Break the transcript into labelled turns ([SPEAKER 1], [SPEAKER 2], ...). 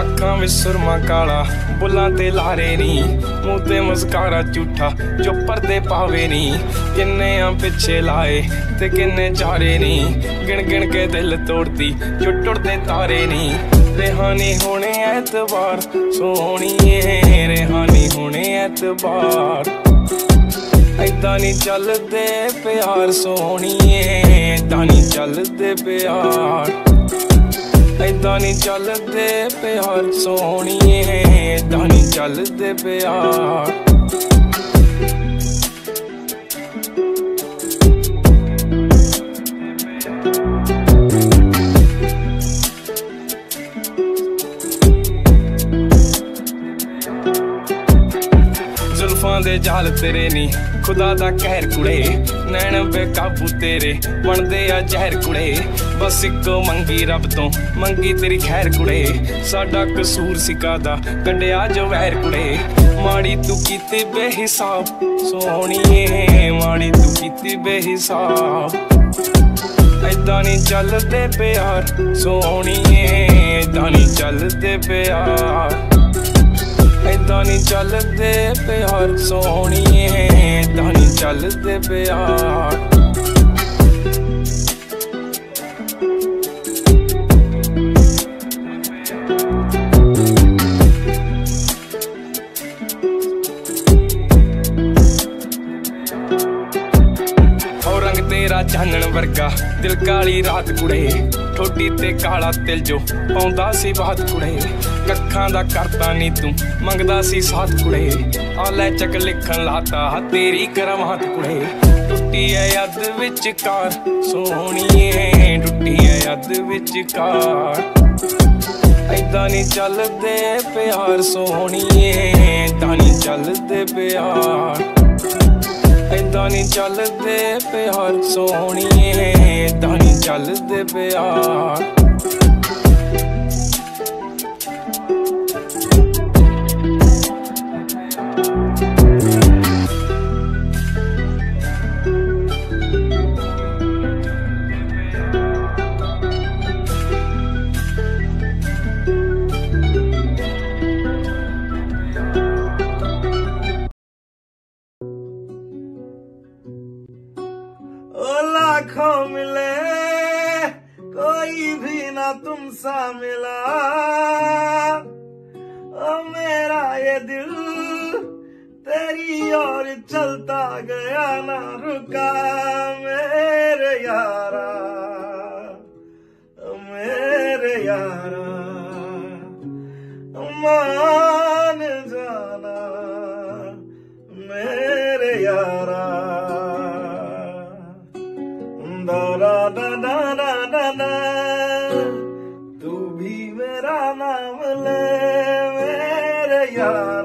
[SPEAKER 1] ਅੱਖਾਂ ਵਿੱਚ ਸੁਰਮਾ ਕਾਲਾ, ਬੁੱਲਾਂ ਤੇ ਲਾਰੇ ਨੀ। ਮੂੰਹ ਤੇ ਮੁਸਕਾਰਾ ਝੂਠਾ, ਜੋ ਪਰਦੇ ਪਾਵੇ ਨਹੀਂ ਕਿੰਨੇ ਆ ਪਿੱਛੇ ਲਾਏ ਤੇ ਕਿੰਨੇ ਚਾਰੇ ਨੀ। ਗਿਣ ਗਿਣ ਕੇ ਦਿਲ ਤੋੜਦੀ ਜੋ ਟੁੱਟਦੇ ਤਾਰੇ ਨੀ। ਰਹਿਾਨੀ ਹੋਣੇ ਐਤਵਾਰ, ਸੋਹਣੀਏ ਰਹਿਾਨੀ ਹੋਣੇ ਐਤਵਾਰ। ਐਦਾਂ ਨਹੀਂ ਚੱਲਦੇ ਪਿਆਰ, ਸੋਹਣੀਏ ਐਦਾਂ ਨਹੀਂ ਚੱਲਦੇ ਪਿਆਰ। ਐਦਾਂ ਨਹੀਂ ਚੱਲਦੇ ਪਿਆਰ ਸੋਹਣੀਏ ਐਦਾਂ ਨਹੀਂ ਚੱਲਦੇ ਪਿਆਰ। ਜ਼ੁਲਫਾਂ ਦੇ ਜਾਲ ਤੇਰੇ ਨੀ। ਖੁਦਾ ਦਾ ਕਹਿਰ ਕੁੜੇ, ਨੈਣ ਬੇਕਾਬੂ ਤੇਰੇ। ਬਣਦੇ ਆ ਜ਼ਹਿਰ ਕੁੜੇ, ਬਸ ਇੱਕੋ ਮੰਗੀ ਰੱਬ ਤੋਂ, ਮੰਗੀ ਤੇਰੀ ਖੈਰ ਕੁੜੇ। ਸਾਡਾ ਕਸੂਰ ਸਿਕਾਦਾ ਕੰਡਿਆ ਜੋ ਵਹਿਰ ਕੁੜੇ। ਮਾੜੀ ਤੂੰ ਕੀਤੀ ਬੇਹਿਸਾਬ, ਸੋਹਣੀਏ, ਮਾੜੀ ਤੂੰ ਕੀਤੀ ਬੇਹਿਸਾਬ। ਐਦਾਂ ਨਹੀਂ ਚੱਲਦੇ ਪਿਆਰ, ਸੋਹਣੀਏ ਐਦਾਂ ਨਹੀਂ ਚੱਲਦੇ ਪਿਆਰ। ਐਦਾਂ ਨਹੀਂ ਚੱਲਦੇ ਪਿਆਰ ਸੋਹਣੀਏ ਐਦਾਂ ਨਹੀਂ ਚੱਲਦੇ ਪਿਆਰ ਤੇਰਾ ਚਾਨਣ ਵਰਗਾ, ਦਿਲ ਕਾਲੀ ਰਾਤ ਕੁੜੇ, ਠੋਡੀ ਤੇ ਕਾਲਾ ਤਿਲ ਜੋ ਪਾਉਂਦਾ ਸੀ ਬਾਤ ਕੁੜੇ। ਕੱਖਾਂ ਦਾ ਕਰਤਾ ਨਹੀਂ ਤੂੰ। ਮੰਗਦਾ ਸੀ ਸਾਥ ਕੁੜੇ। ਆ ਲੈ ਚੱਕ ਲਿਖਣ ਲਾਤਾ, ਹਾ ਤੇਰੀ ਕਰਮਾਤ ਕੁੜੇ। ਟੁੱਟੀ ਐ ਯੱਦ ਵਿੱਚ ਕਾਰ ਸੋਹਣੀਏ, ਟੁੱਟੀ ਐ ਯੱਦ ਵਿੱਚ ਕਾਰ ਐਦਾਂ ਨਹੀਂ ਚੱਲਦੇ ਪਿਆਰ, ਸੋਹਣੀਏ ਐਦਾਂ ਨਹੀਂ ਚੱਲਦੇ ਪਿਆਰ। ਐਦਾਂ ਨਹੀਂ ਚੱਲਦੇ ਪਿਆਰ, ਸੋਹਣੀਏ ਐਦਾਂ ਨਹੀਂ ਚੱਲਦੇ ਪਿਆਰ।
[SPEAKER 2] ओ लाखों मिले कोई भी ना तुम सा मिला ओ मेरा ये दिल तेरी ओर चलता गया ना रुका मेरे यारा ओ मेरे यारा मान जाना मेरे Hallelujah.